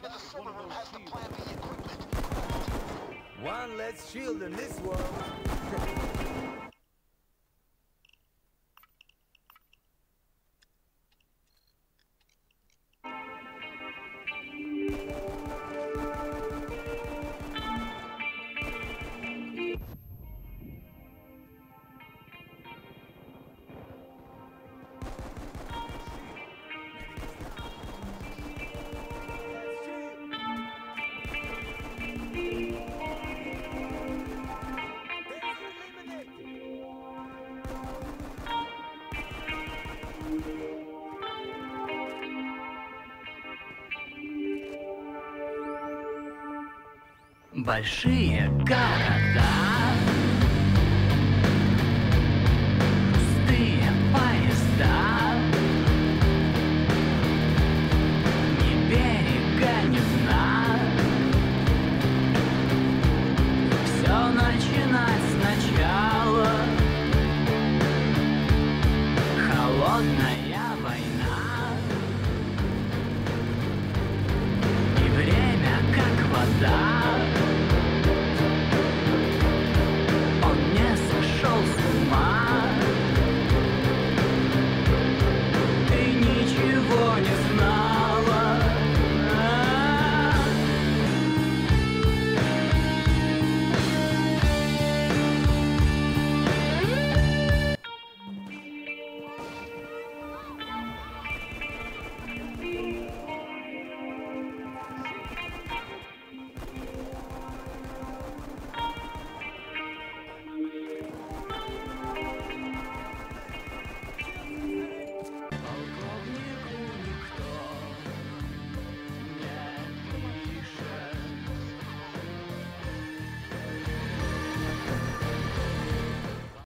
Some of them have the Plan B equipment. One less shield in this world. Большие города. die.